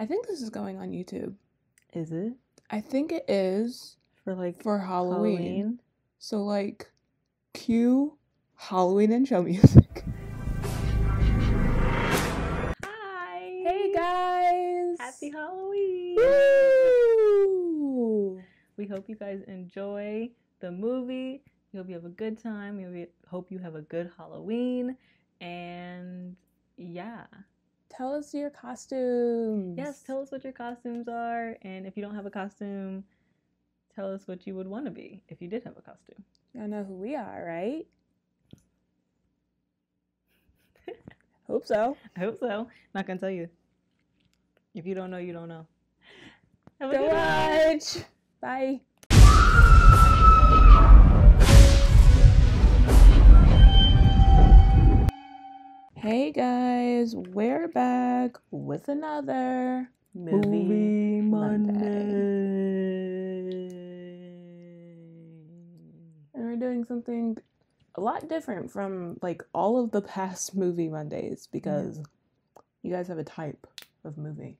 I think this is going on YouTube. Is it I think it is for like for Halloween. Halloween? So like cue Halloween and show music. Hi. Hey guys. Happy Halloween. Woo! We hope you guys enjoy the movie. We hope you have a good time. We hope you have a good Halloween. And yeah. Tell us your costumes. Yes, tell us what your costumes are. And if you don't have a costume, tell us what you would want to be if you did have a costume. Y'all know who we are, right? Hope so. I hope so. Not gonna tell you. If you don't know, you don't know. Have a Go good one. watch. Bye. Hey guys, we're back with another Movie Monday. Monday. And we're doing something a lot different from like all of the past movie Mondays because you guys have a type of movie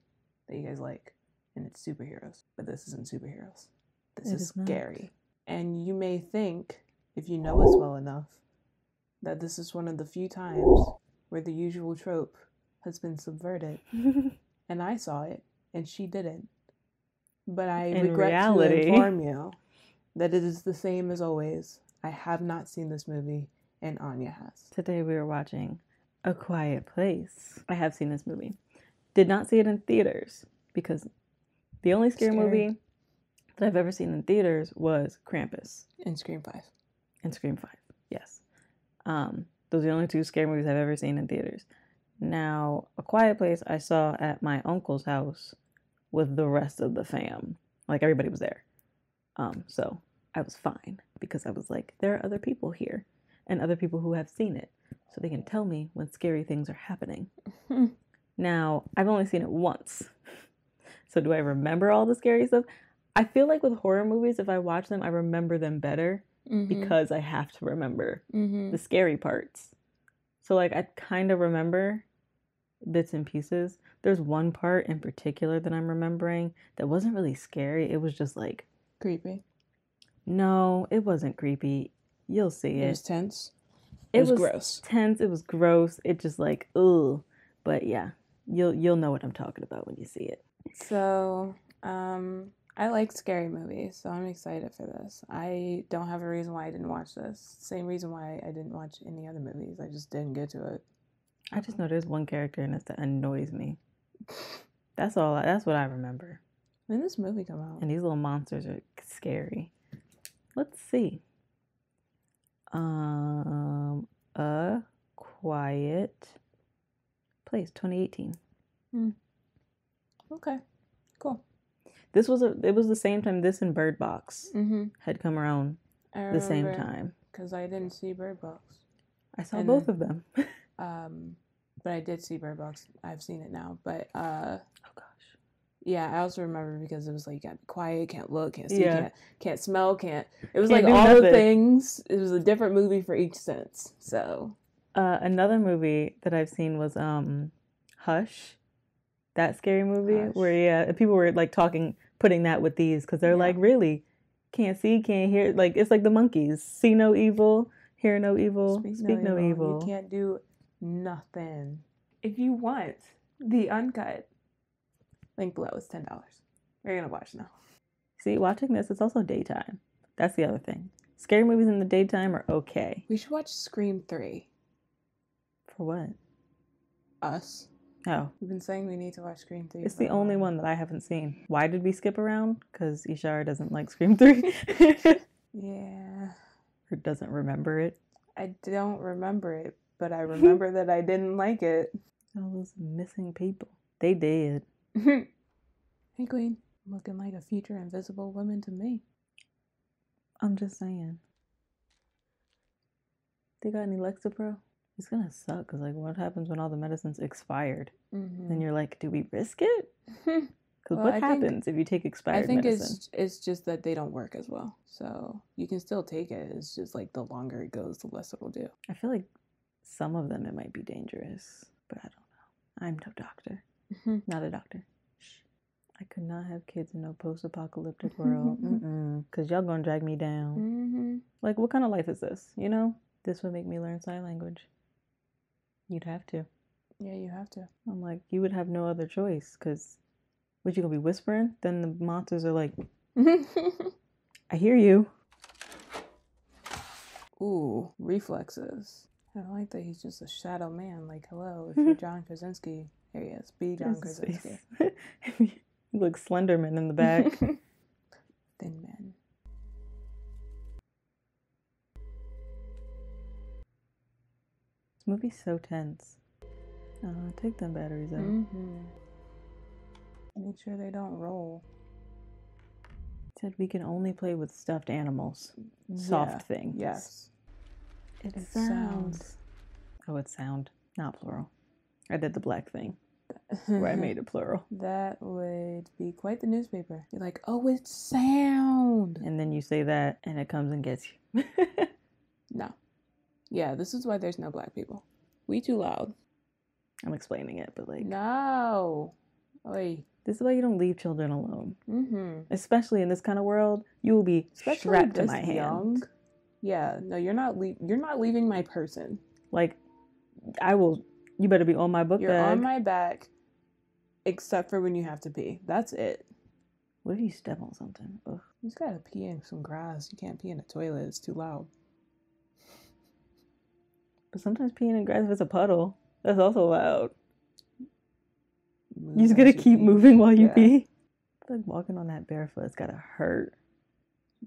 that you guys like, and it's superheroes. But this isn't superheroes. This is is not. scary. And you may think, if you know us well enough, that this is one of the few times where the usual trope has been subverted. And I saw it, and she didn't. But I In regret reality- to inform you that it is the same as always. I have not seen this movie, and Enya has. Today we are watching A Quiet Place. I have seen this movie. Did not see it in theaters because the only scary, Scary. movie that I've ever seen in theaters was Krampus In Scream 5. and Scream 5. Yes. Um, those are the only two scary movies I've ever seen in theaters. Now, A Quiet Place I saw at my uncle's house with the rest of the fam. Like everybody was there. Um, so I was fine because I was like, there are other people here and other people who have seen it. So they can tell me when scary things are happening. now, I've only seen it once. So do I remember all the scary stuff? I feel like with horror movies, if I watch them, I remember them better Mm-hmm. because I have to remember hmm the scary parts. So like I kind of remember bits and pieces. There's one part in particular that I'm remembering that wasn't really scary. It was just like, Creepy. no, it wasn't creepy. You'll see It it. was tense. It, was was, gross. tense. It was gross. It just like, ugh. But yeah, you'll you'll know what I'm talking about when you see it. So, um, I like scary movies, so I'm excited for this. I don't have a reason why I didn't watch this. Same reason why I didn't watch any other movies. I just didn't get to it. I just know there's one character in this that annoys me. That's all. I, that's what I remember. When this movie come out? And these little monsters are scary. Let's see. Um, a quiet place, 2018. Okay, cool. This was a. It was the same time this and Bird Box Mm-hmm. had come around I the same time. because I didn't see Bird Box. I saw And both then- of them. Um, but I did see Bird Box. I've seen it now. But uh, oh gosh. yeah, I also remember because it was like you gotta quiet, can't look, can't see, Yeah. can't can't smell, can't. It was Can't like all the things. It was a different movie for each sense. So Uh, another movie that I've seen was um, Hush. That scary movie Hush. where yeah, people were like talking, putting that with these because they're Yeah. like really can't see, can't hear. Like it's like the monkeys, see no evil, hear no evil, speak, no, evil. You can't do nothing. If you want the uncut, link below is ten dollars. We're gonna watch now. See, watching this, it's also daytime. That's the other thing. Scary movies in the daytime are okay. We should watch Scream Three. For what? Us. Oh, We've been saying we need to watch Scream Three. it's the only one that I haven't seen. Why did we skip around? Because Ishara doesn't like Scream 3 Yeah, or doesn't remember it. I don't remember it, but I remember that I didn't like it. All those missing people. They did. hey, Queen, looking like a future invisible woman to me. I'm just saying. They got any Lexapro? It's gonna suck because, like, what happens when all the medicine's expired? Mm-hmm. Then you're like, do we risk it? Because Well, what I think- happens if you take expired I think medicine? it's it's just that they don't work as well. So you can still take it. It's just like the longer it goes, the less it'll do. I feel like some of them it might be dangerous, but I don't know. I'm no doctor. Mhm. Not a doctor. Shh. I could not have kids in no post-apocalyptic world. Because y'all gonna drag me down. Mm-hmm. Like, what kind of life is this? You know, this would make me learn sign language. You'd have to. Yeah, you have to. I'm like, you would have no other choice. Because, what you gonna be whispering? Then the monsters are like, I hear you. Ooh, reflexes. I don't like that he's just a shadow man. Like, hello, if you're John Krasinski, here he is. Be John Krasinski. face. you look Slenderman in the back. Thin man. Movie's so tense. Uh, take them batteries out. Mm-hmm. Make sure they don't roll. Said we can only play with stuffed animals. Soft Yeah, things. Yes. It, It sounds. sounds. Oh, it's sound, not plural. I did the black thing where I made it plural. That would be quite the newspaper. You're like, oh, it's sound. And then you say that and it comes and gets you. No. Yeah, this is why there's no black people. We too loud. I'm explaining it, but like, No. Oi. this is why you don't leave children alone. Mm-hmm. Especially in this kind of world, you will be Especially strapped to my hand. Yeah, no, you're not. Le- you're not leaving my person. Like, I will. You better be on my book You're bag. on my back, except for when you have to pee. That's it. What if you step on something? Ugh. You just gotta pee in some grass. You can't pee in a toilet. It's too loud. But sometimes peeing in grass if it's a puddle, that's also loud. Move You just as gotta keep pee. moving while you Yeah. pee. I feel like walking on that barefoot, it's gotta hurt.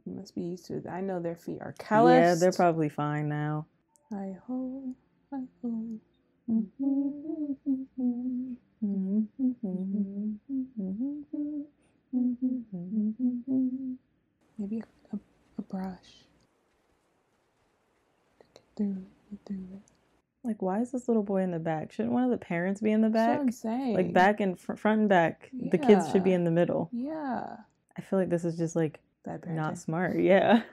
You must be used to it. I know their feet are calloused. Yeah, they're probably fine now. I hope. I hope. Maybe a, a, a brush. To get through, get through it. Like, why is this little boy in the back? Shouldn't one of the parents be in the back? I'm saying. Like back and fr- front and back. The kids should be in the middle. Yeah. I feel like this is just like Bad not smart. Yeah.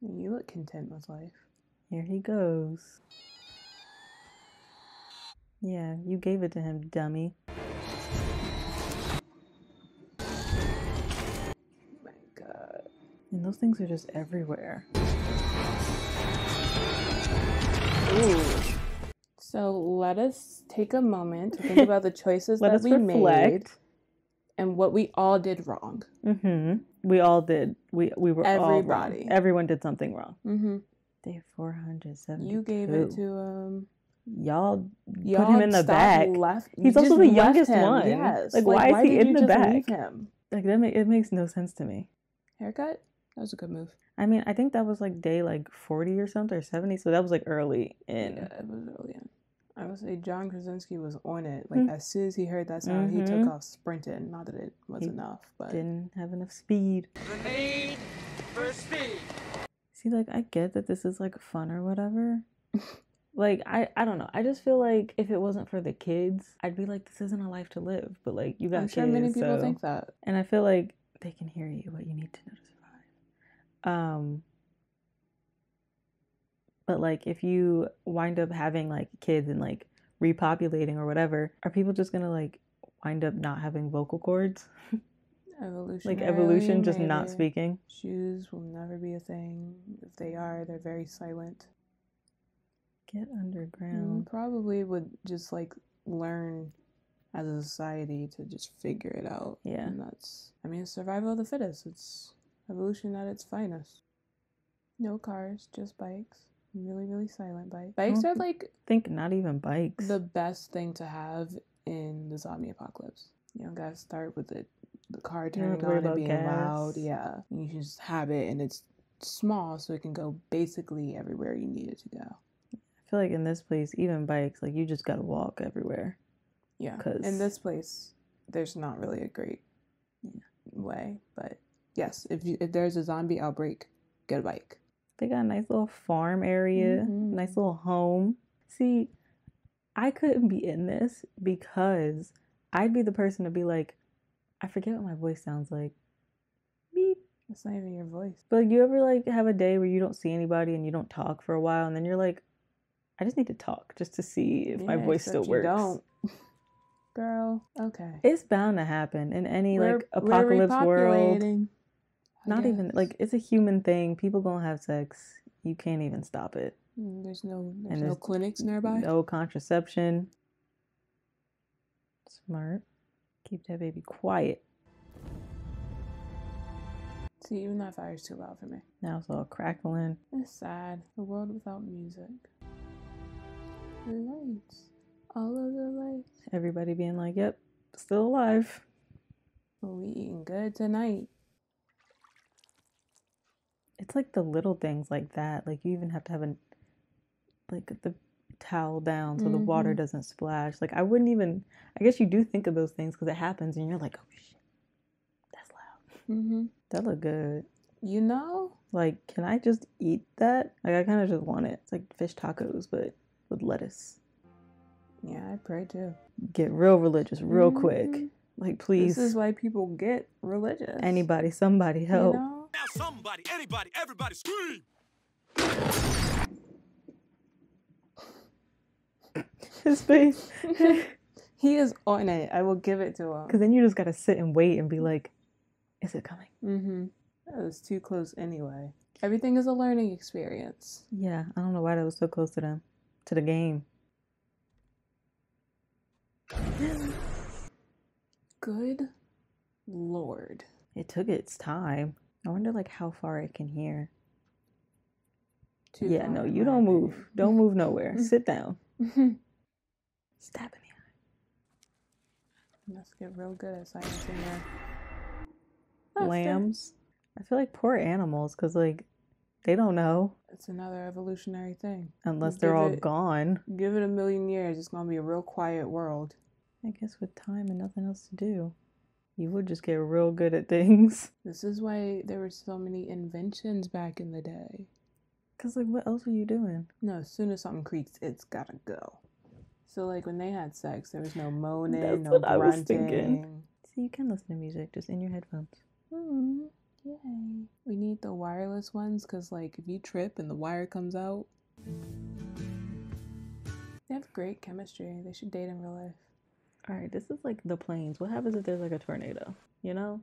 You look content with life. Here he goes. Yeah, you gave it to him, dummy. Oh my god. And those things are just everywhere. So let us take a moment to think about the choices that we made and what we all did wrong. Mm-hmm. We all did. We we were all wrong. Everybody. Everyone did something wrong. Mm-hmm. Day four hundred seventy. You gave it to um. y'all. Y'all him in the back. Left. He's also the youngest him. one. Yes. Like, why is he in the back? him? Like that. Ma- it makes no sense to me. Haircut. That was a good move. I mean, I think that was like day like forty or something or seventy. So that was like early in. Yeah, it was early in. I would say John Krasinski was on it. Like Mm. as soon as he heard that sound, he took Mhm. off sprinting. Not that it was He enough, but Didn't have enough speed. The need for speed. See, like I get that this is like fun or whatever. like I, I don't know. I just feel like if it wasn't for the kids, I'd be like, this isn't a life to live. But like you got I'm kids, sure many people so- think that. and I feel like they can hear you. What you need to know to survive. Um. But like, if you wind up having like kids and like repopulating or whatever, are people just gonna like wind up not having vocal cords? Evolution. Like evolution, just not speaking? Shoes will never be a thing. If they are, they're very silent. Get Mm, underground. probably would just like learn as a society to just figure it out. Yeah. And that's, I mean, survival of the fittest. It's evolution at its finest. No cars, just bikes. Really, really silent bike. Bikes are like Think not even bikes. the best thing to have in the zombie apocalypse. You don't gotta start with the the car turning on and being loud. Yeah, you can just have it, and it's small, so it can go basically everywhere you need it to go. I feel like in this place, even bikes, like you just gotta walk everywhere. Yeah, because in this place, there's not really a great way, but yes, if you, if there's a zombie outbreak, get a bike. They got a nice little farm area, Mhm. nice little home. See, I couldn't be in this because I'd be the person to be like, I forget what my voice sounds like. Beep. It's not even your voice. But like, you ever like have a day where you don't see anybody and you don't talk for a while, and then you're like, I just need to talk just to see if my voice still works. don't. Girl, okay. It's bound to happen in any We're- like apocalypse world. Not even like it's a human thing. People gonna have sex. You can't even stop it. Mm, There's no there's And no clinics nearby. No contraception. Smart. Keep that baby quiet. See, even that fire's too loud for me. Now it's all crackling. It's sad. A world without music. The lights. All of the lights. Everybody being like, "Yep, still alive." Well, we eating good tonight. It's like the little things like that. Like you even have to have an like the towel down so the water Mhm. doesn't splash. Like I wouldn't even. I guess you do think of those things because it happens, and you're like, "Oh shit, that's loud." Mm-hmm. That look good. You know? Like, can I just eat that? Like, I kind of just want it. It's like fish tacos, but with lettuce. Yeah, I pray too. Get real religious, real quick. Mhm. Like, please, This is why people get religious. anybody, somebody, You help. know? Now somebody, anybody, everybody scream! His face. he is on it. I will give it to him. Because then you just gotta sit and wait and be like, is it coming? Mm-hmm. That was too close anyway. Everything is a learning experience. Yeah, I don't know why that was so close to them, to the game. Good lord. It took its time. I wonder, like, how far it can hear. Too yeah, no, you don't move. opinion. Don't move nowhere. Sit down. Stab me. Let's get real good at silencing their That's the- Lambs. I feel like poor animals, because, like, they don't know It's another evolutionary thing. unless they're all it- gone. Give it a million years, it's gonna be a real quiet world. I guess with time and nothing else to do, you would just get real good at things. This is why there were so many inventions back in the day. Because, like, what else are you doing? No, as soon as something creaks, it's gotta go. So like when they had sex, there was no moaning, That's no what I was thinking. See, you can listen to music just in your headphones. Mm, yay. We need the wireless ones because, like, if you trip and the wire comes out, they have great chemistry. They should date in real life. All right, this is like the plains. What happens if there's like a tornado? You know,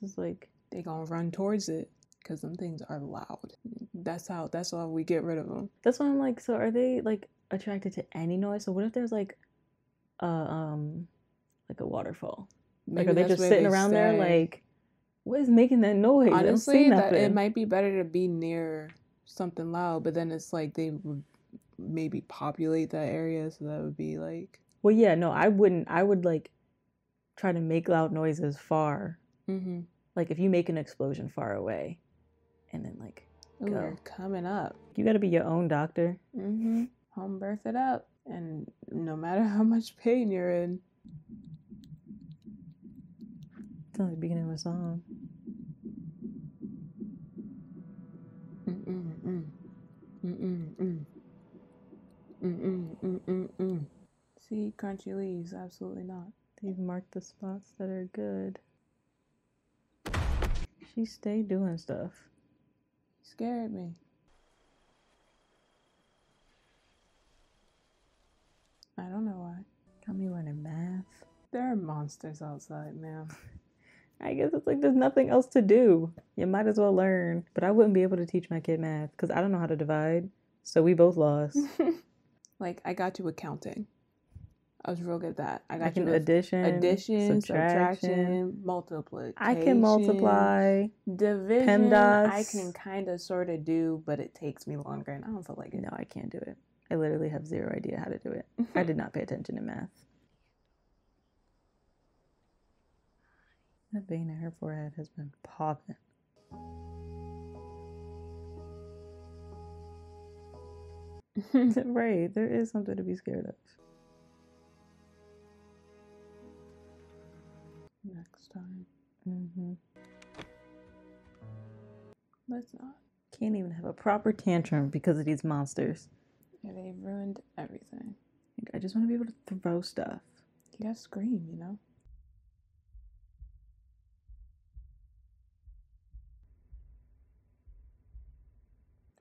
this is like They gonna run towards it because them things are loud. That's how. That's how we get rid of them. that's why I'm like. So are they like attracted to any noise? So what if there's like, uh, um, like a waterfall? Like, are they just sitting around there like, what is making that noise? I don't see honestly? That it might be better to be near something loud, but then it's like they would maybe populate that area, so that would be like. Well, yeah, no, I wouldn't. I would like try to make loud noises far. Mm-hmm. Like if you make an explosion far away, and then like Ooh, Go. coming up. you got to be your own doctor. Mm-hmm. Home birth it up. And no matter how much pain you're in, It's like the beginning of a song. Mm-mm-mm. Mm-mm-mm. Mm-mm-mm-mm-mm. See, crunchy leaves, absolutely not. They've marked the spots that are good. She stay doing stuff. Scared me. I don't know why. Got me learning math. There are monsters outside, man. I guess it's like there's nothing else to do. You might as well learn. But I wouldn't be able to teach my kid math because I don't know how to divide. So we both lost. like, I got you accounting. I was real good at that. I got I can you addition, addition, subtraction. subtraction, multiplication. I can multiply. Division, I can kind of sort of do, but it takes me longer, and I don't feel like it. No, I can't do it. I literally have zero idea how to do it. I did not pay attention in math. That vein in her forehead has been popping. right, there is something to be scared of. Next time, Mm-hmm. let's not. Can't even have a proper tantrum because of these monsters. Yeah, they've ruined everything. I just want to be able to throw stuff. You gotta scream, you know.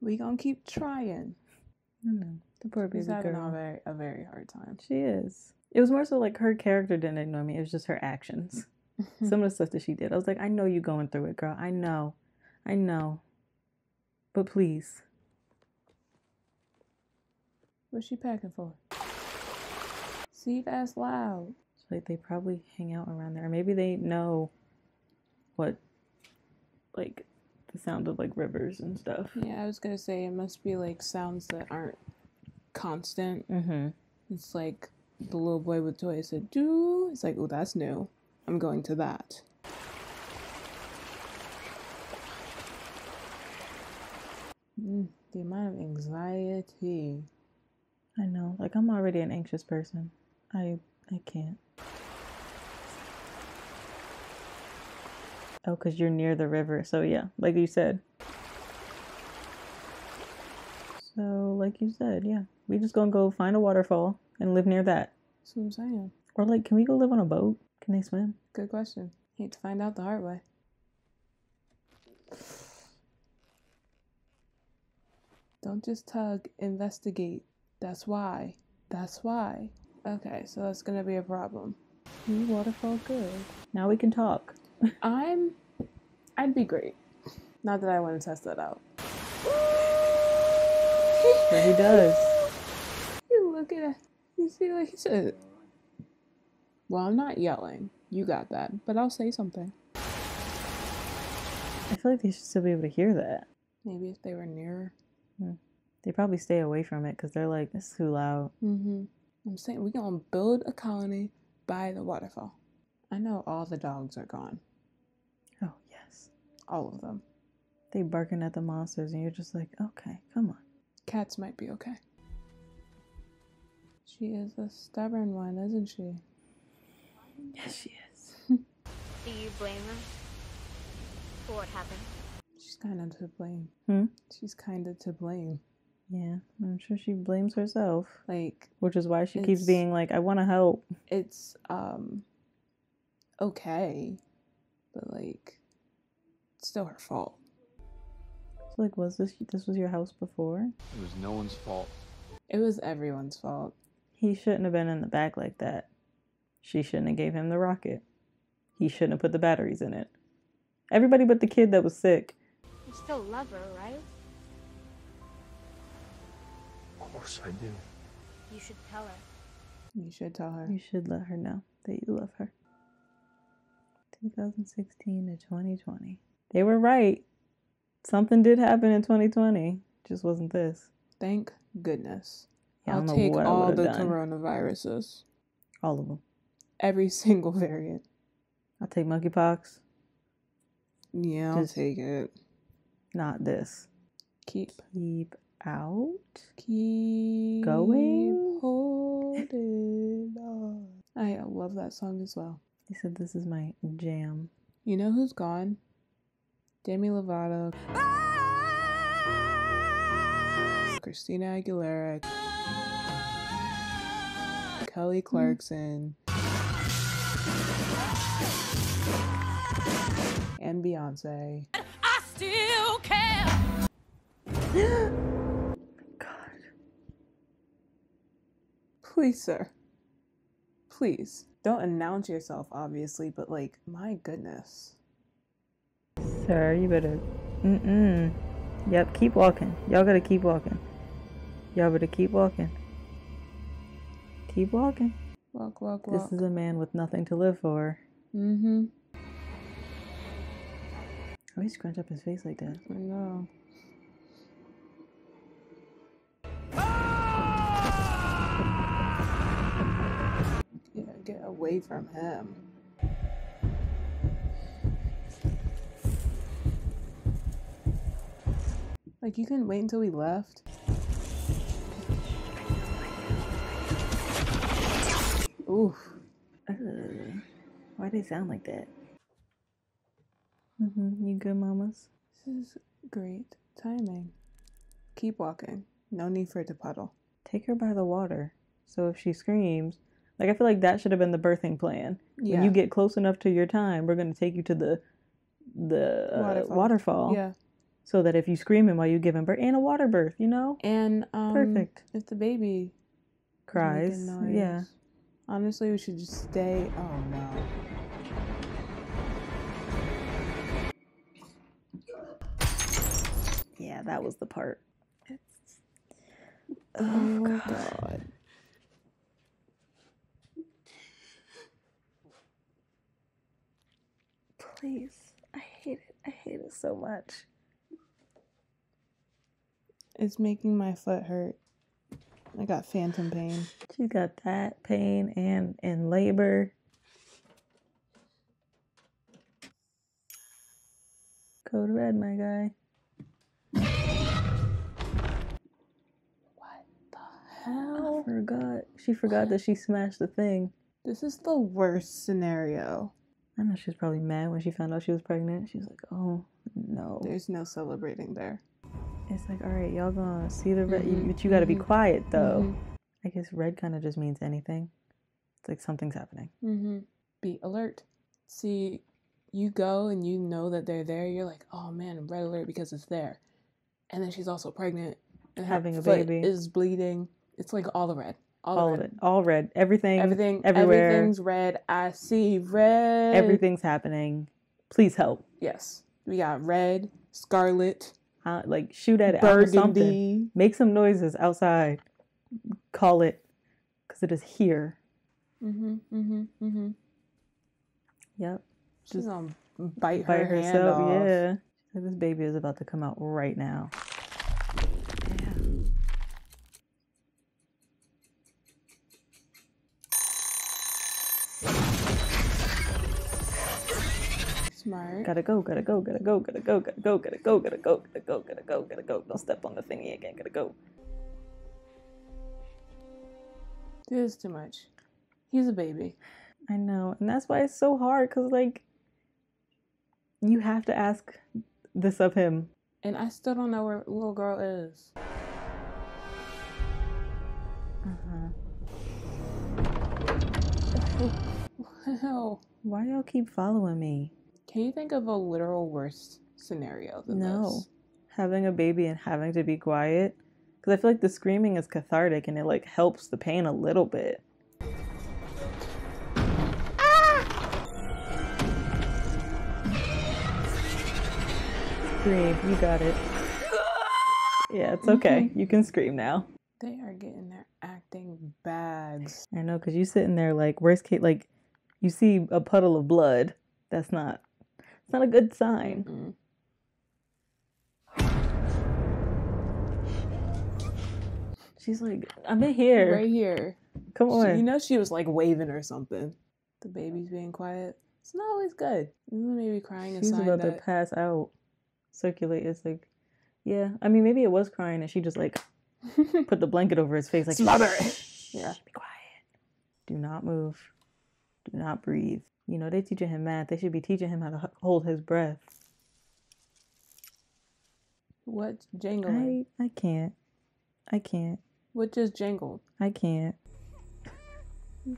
We gonna keep trying. I don't know. The poor baby She's having a very, a very hard time. She is. It was more so like her character didn't annoy me. It was just her actions. Some of the stuff that she did. I was like, I know you're going through it, girl. I know. I know. But please. What's she packing for? See, that's loud. It's like they probably hang out around there. Or maybe they know what like the sound of like rivers and stuff. Yeah, I was gonna say it must be like sounds that aren't constant. Mm-hmm. It's like the little boy with toys said, "Do." It's like, oh, that's new. I'm going to that. Mm, the amount of anxiety. I know. Like I'm already an anxious person. I I can't. Oh, because you're near the river. So yeah, like you said. So like you said, yeah. We just gonna go find a waterfall and live near that. That's what I'm saying. Or like, can we go live on a boat? Can they swim? Good question. Hate to find out the hard way. Don't just tug, investigate. That's why. That's why. Okay, so that's gonna be a problem. New waterfall good. Now we can talk. I'm. I'd be great. Not that I want to test that out. He does. You look at it. You see what he said. Well, I'm not yelling. You got that. But I'll say something. I feel like they should still be able to hear that. Maybe if they were nearer. They probably stay away from it because they're like, it's too loud. Mm-hmm. I'm saying we're gonna build a colony by the waterfall. I know all the dogs are gone. Oh, yes. All of them. They barking at the monsters, and you're just like, okay, come on. Cats might be okay. She is a stubborn one, isn't she? Yes, she is. Do you blame her for what happened? She's kind of to blame. Hmm? She's kind of to blame. Yeah, I'm sure she blames herself, Like which is why she keeps being like, I want to help. it's um okay, but like it's still her fault. It's like, was this this was your house before? It was no one's fault. It was everyone's fault. He shouldn't have been in the back like that. She shouldn't have gave him the rocket. He shouldn't have put the batteries in it. Everybody but the kid that was sick. You still love her, right? Of course I do. You should tell her. You should tell her. You should let her know that you love her. 2016 to 2020. They were right. Something did happen in 2020. Just wasn't this. Thank goodness. Yeah, I I'll take all the done. coronaviruses. All of them. Every single variant. I'll take monkeypox. Yeah, I'll Just- take it. Not this. Keep Keep out. keep Going? holding on. I love that song as well. He said this is my jam. You know who's gone? Demi Lovato, ah! Christina Aguilera, ah! Kelly hmm. Clarkson, and Beyonce. I still care. God. Please, sir. Please. Don't announce yourself, obviously, but like, my goodness. Sir, you better. Mm-mm. Yep, keep walking. Y'all gotta keep walking. Y'all better keep walking. Keep walking. Walk, walk, walk. This is a man with nothing to live for. Mm-hmm. Why he scrunch up his face like that? I know. Yeah, get away from him. Like, you couldn't wait until we left? Oof. Ugh. Why do they sound like that? Mm-hmm. You good, mamas? This is great timing. Keep walking. No need for it to puddle. Take her by the water. So if she screams, like I feel like that should have been the birthing plan. Yeah. When you get close enough to your time, we're gonna take you to the the uh, Waterfall. waterfall. Yeah. So that if you scream screaming while you giving birth and a water birth, you know, And um Perfect. if the baby cries. Yeah. Honestly, we should just stay. Oh no. Yeah, that was the part. Oh, Oh, god. Please. I hate it. I hate it so much. It's making my foot hurt. I got phantom pain. She's got that pain and in labor. Code red, my guy. I forgot. She forgot that she smashed the thing. This is the worst scenario. I know she was probably mad when she found out she was pregnant. She was like, "Oh no!" There's no celebrating there. It's like, all right, y'all gonna see the red, Mhm, but you gotta be mhm, quiet though. Mhm. I guess red kind of just means anything. It's like something's happening. Mm-hmm. Be alert. See, you go and you know that they're there. You're like, oh man, red alert because it's there. And then she's also pregnant and Having a baby. is bleeding. It's like all the red. All, All red. of it, all red, everything, Everything. everywhere. Everything's red. I see red. everything's happening. Please help. Yes. We got red, scarlet, Uh, like shoot at it. out something. burgundy. Make some noises outside. Call it, because it is here. Mm-hmm. Mm-hmm. Mm-hmm. Yep. She's Just gonna bite, By her herself. Yeah. This baby is about to come out right now. Smart. Gotta go, gotta go, gotta go, gotta go, gotta go, gotta go, gotta go, gotta go, gotta go, gotta go. Don't step on the thingy again. Gotta go. This is too much. He's a baby. I know, and that's why it's so hard. Cause like, you have to ask this of him. And I still don't know where little girl is. Uh-huh. Wow. Why y'all keep following me? Can you think of a literal worse scenario than No. this? Having a baby and having to be quiet. Because I feel like the screaming is cathartic and it like helps the pain a little bit. Ah! Scream, you got it. Yeah, it's okay. You can scream now. They are getting their acting bags. I know, because you sitting there like worst case, like you see a puddle of blood. That's not. It's not a good sign. Mm. She's like, I'm in here. Right here. Come She- on. you know she was like waving or something. The baby's being quiet. It's not always good. Isn't maybe crying a She's about that to pass out. Circulate. It's like, yeah. I mean, maybe it was crying and she just like put the blanket over his face, like Smother it." Yeah. Be quiet. Do not move. Do not breathe. You know, they're teaching him math. They should be teaching him how to hold his breath. What jangling? I I can't. I can't. What just jangled? I can't.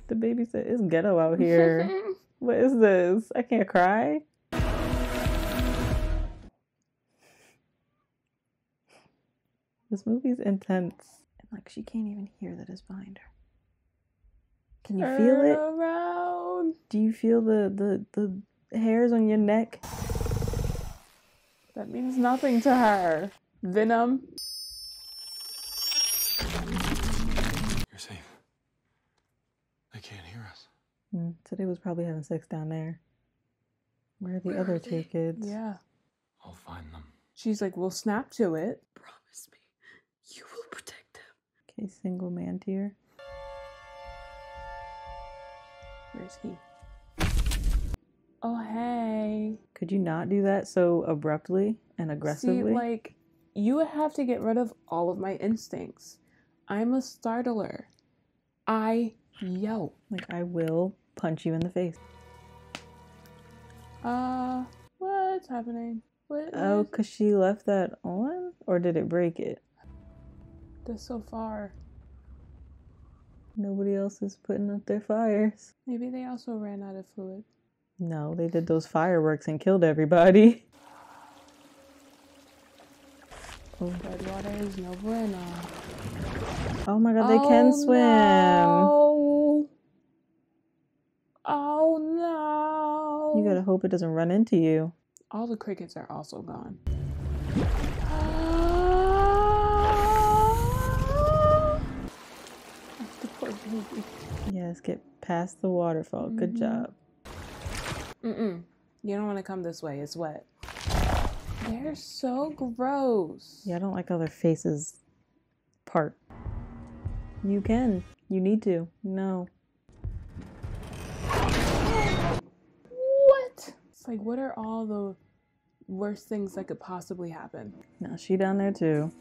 The baby said, "It's ghetto out here. what is this? I can't cry." This movie's intense. And like she can't even hear that it's behind her. Can you feel it? around. Do you feel the the the hairs on your neck? That means nothing to her. Venom. You're safe. They can't hear us. Mm, today was probably having sex down there. Where are the Where other are two kids? Yeah. I'll find them. She's like, we'll snap to it. Promise me you will protect them. Okay, single man tier. Where's he? Oh, hey. Could you not do that so abruptly and aggressively? See, like, you would have to get rid of all of my instincts. I'm a startler. I yelp. Like I will punch you in the face. Uh, what's happening? What? Oh, cause she left that on, or did it break it? That's so far. Nobody else is putting up their fires. Maybe they also ran out of fluid. No, they did those fireworks and killed everybody. Oh, is no bueno. oh my god, they oh, can Oh, swim. no. Oh no! You gotta hope it doesn't run into you. All the crickets are also gone. the poor baby. Yes, get past the waterfall. Good Mhm. job. Mm-mm. You don't want to come this way. It's wet. They're so gross. Yeah, I don't like how their faces part. You can. You need to. No. What? It's like, what are all the worst things that could possibly happen? Now she down there too.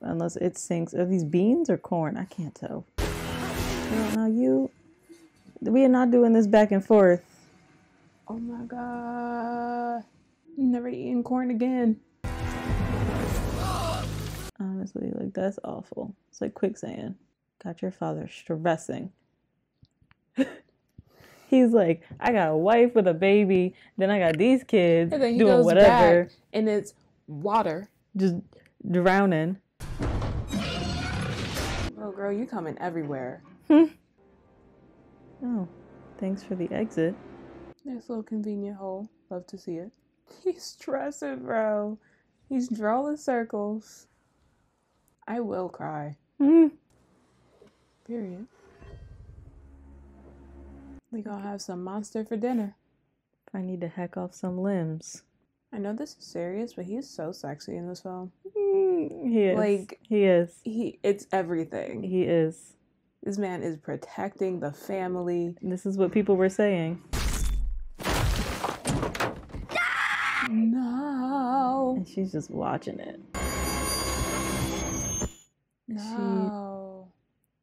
Unless it sinks. Are these beans or corn? I can't tell. Girl, now you. We are not doing this back and forth. Oh my god. Never eating corn again. Honestly, like that's awful. It's like quicksand. Got your father stressing. He's like, I got a wife with a baby, then I got these kids And then he doing whatever, and it's water. just drowning. Oh, girl, you coming everywhere. Oh, thanks for the exit. Nice little convenient hole. Love to see it. He's stressing, bro. He's drawing circles. I will cry. Hmm. Period. We gonna have some monster for dinner. I need to hack off some limbs. I know this is serious, but he's so sexy in this film. Mm, he is. Like- he is. He, it's everything. He is. This man is protecting the family. This is what people were saying. No, And she's just watching it. no.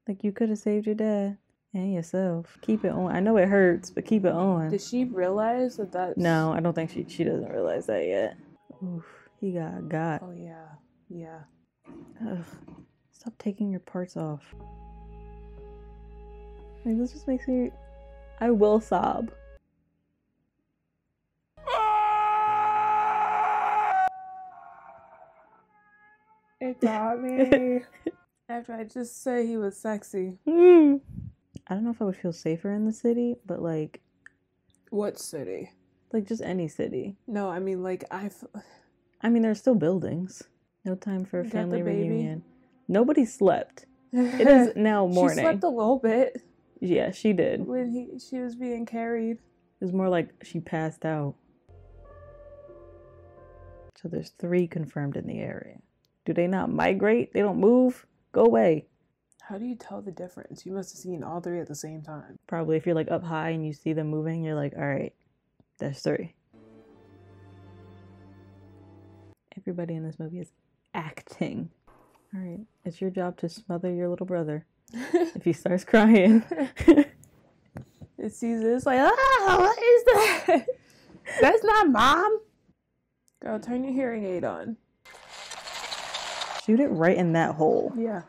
Like, you could have saved your dad and yourself. Keep it on. I know it hurts, but keep it on. Did she realize that that? No, I don't think she she doesn't realize that yet. Oof, he got got. Oh yeah, yeah. Ugh. Stop taking your parts off. Like this just makes me I will sob. It got me. After I just say he was sexy. Mm. I don't know if I would feel safer in the city, but like What city? like just any city. No, I mean like I've. I mean there's still buildings. No time for a You got the family reunion. Nobody slept. It is now morning. She slept a little bit yeah, she did. When he she was being carried. It was more like she passed out. So there's three confirmed in the area. Do they not migrate? They don't move? Go away. How do you tell the difference? You must have seen all three at the same time. Probably if you're like up high and you see them moving, you're like, all right, there's three. Everybody in this movie is acting. All right, it's your job to smother your little brother if he starts crying. It sees it, it's like, ah, what is that? That's not mom. Girl, turn your hearing aid on. Shoot it right in that hole. Yeah.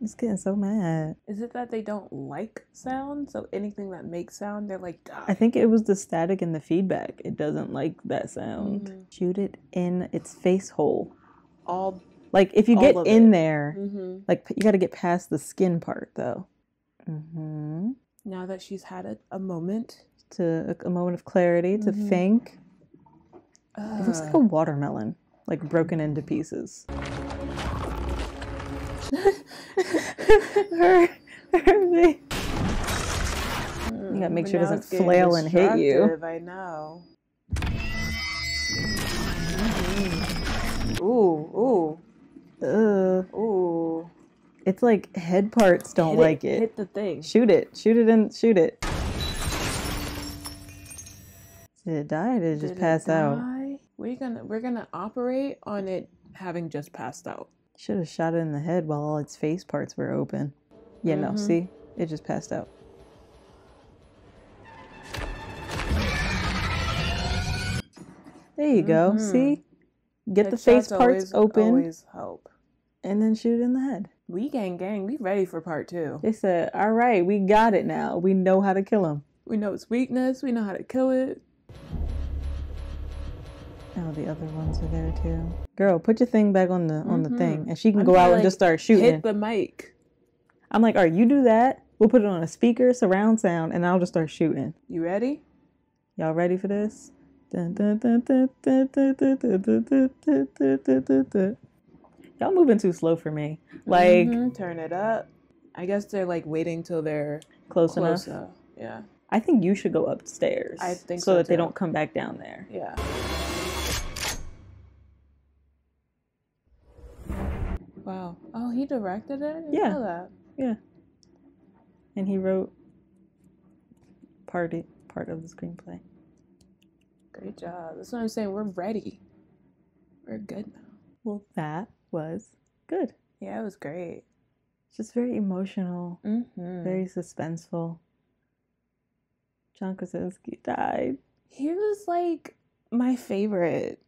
It's getting so mad. Is it that they don't like sound? So anything that makes sound, they're like, I think it was the static and the feedback. It doesn't like that sound. Mhm. Shoot it in its face hole. All. Like if you get in it. there, hmm like you got to get past the skin part though. hmm Now that she's had a, a moment, To a, a moment of clarity to Mhm. think. It looks like a uh, watermelon, like broken into pieces. her, her face. You gotta make sure it doesn't flail and hit you. I know. Ooh, Ugh. ooh. It's like head parts don't Hit like it. Hit the thing. Shoot it. Shoot it and shoot it. Did it die or did it just Did pass out? die? We're gonna we're gonna operate on it having just passed out. Should have shot it in the head while all its face parts were open. Yeah, no, Mhm. see? It just passed out. There you go. Mhm. See? Get the face parts always- open Always help. and then shoot in the head. We gang gang. We ready for part two. They said, all right, we got it now. We know how to kill him. We know its weakness. We know how to kill it. Oh, the other ones are there too. Girl, put your thing back on the on the thing, Mhm. and she can I'm go out to, and just start shooting. Hit the mic. I'm like, all right, you do that. We'll put it on a speaker, surround sound, and I'll just start shooting. You ready? Y'all ready for this? Y'all moving too slow for me. Like mm-hmm, turn it up. I guess they're like waiting till they're close, close enough. Yeah. I think you should go upstairs. I think so, so that too. they don't come back down there. Yeah. Wow. Oh, he directed it? yeah. Yeah. And he wrote part part of the screenplay. Great job. That's what I'm saying. We're ready. We're good now. Well, that was good. Yeah, it was great. Just very emotional, Mm-hmm. very suspenseful. John Krasinski died. He was like my favorite.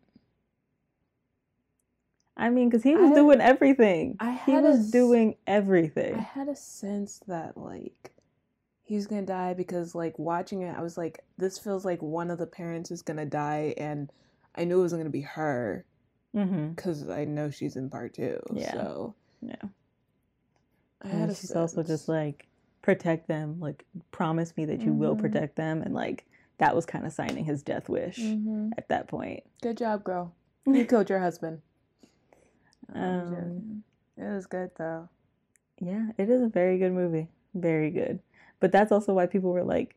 I mean, because he was I- doing everything. I he a was s- doing I had a sense that like he's gonna die because like watching it, I was like, this feels like one of the parents is gonna die, and I knew it wasn't gonna be her Mm-hmm. because I know she's in part two. Yeah. So Yeah. I And she's also just like, protect them. Like, promise me that you will Mhm. protect them. And like, that was kind of signing his death wish Mhm. at that point. Good job, girl. You killed your husband. Um, it was good though. Yeah, it is a very good movie. Very good. But that's also why people were like,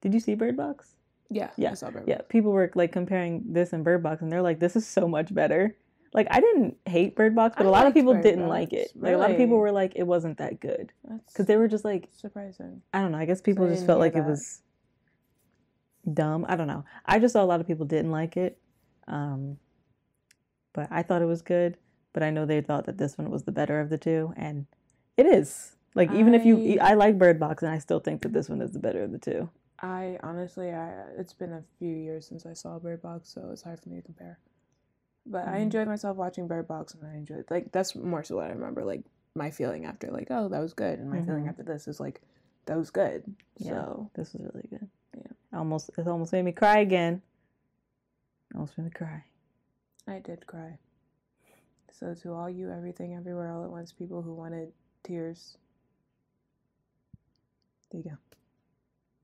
did you see Bird Box? Yeah. Yeah, I saw Bird Yeah, people were like comparing this and Bird Box, and they're like, this is so much better. Like, I didn't hate Bird Box, but I a lot of people Bird didn't like Box. it. Like, a lot of people were like, it wasn't that good. Because they were just like, surprising. I don't know. I guess people I just felt like it was dumb. I don't know. I just saw a lot of people didn't like it. Um, but I thought it was good. But I know they thought that this one was the better of the two, and it is. Like even if you, I- I like Bird Box, and I still think that this one is the better of the two. I honestly, I it's been a few years since I saw Bird Box, so it's hard for me to compare. But I Mhm. enjoyed myself watching Bird Box, and I enjoyed like that's more so what I remember. Like my feeling after, like oh that was good, and my feeling Mhm. after this is like that was good. Yeah. So This was really good. Yeah. Almost, it almost made me cry again. Almost made me cry. I did cry. So to all you everything everywhere all at once people who wanted tears, there you go.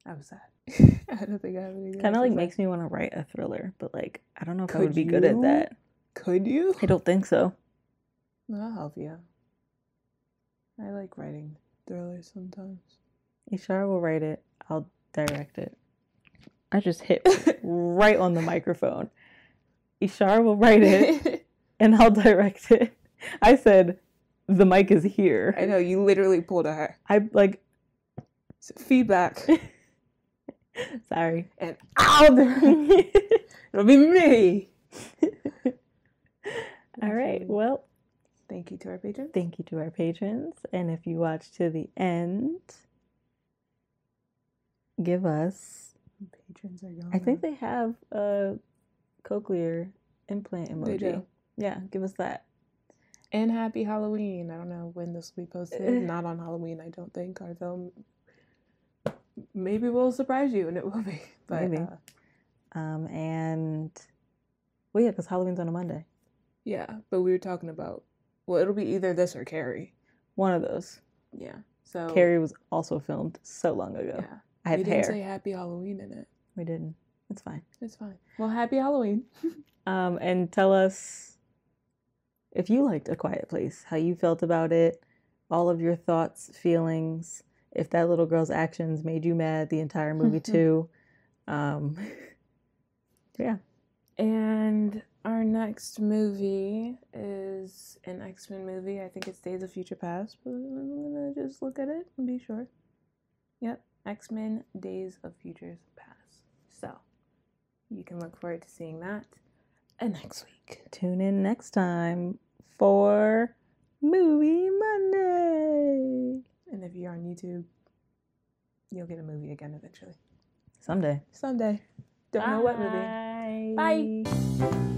I was sad. I don't think I have anything. Kind of like makes me want to write a thriller, but like I don't know if I would be good at that. Could you? I don't think so. I'll help you. I like writing thrillers sometimes. Ishara will write it. I'll direct it. I just hit right on the microphone. Ishara will write it and I'll direct it. I said the mic is here. I know you literally pulled a her. I like feedback sorry. and there. It'll be me. All right. Well, Thank you to our patrons. thank you to our patrons. And if you watch to the end, give us Patrons are gone. I think they have a cochlear implant emoji. They do. Yeah, give us that. And happy Halloween. I don't know when this will be posted. Not on Halloween, I don't think. Our film maybe we'll surprise you, and it will be. But Maybe. uh, Um, and well, yeah, because Halloween's on a Monday. yeah, but we were talking about well, it'll be either this or Carrie. One of those. Yeah. So Carrie was also filmed so long ago. Yeah. I have we hair. didn't say Happy Halloween in it. we didn't. It's fine. It's fine. Well, Happy Halloween. Um, and tell us if you liked A Quiet Place, how you felt about it, all of your thoughts, feelings, if that little girl's actions made you mad the entire movie too. Um, yeah. And our next movie is an X Men movie. I think it's Days of Future Past, but I'm gonna just look at it and be sure. Yep, X Men Days of Futures Past. So you can look forward to seeing that And next week. Tune in next time for Movie Monday. And if you're on YouTube, you'll get a movie again eventually. Someday. Someday. Don't know what movie. Bye. Bye.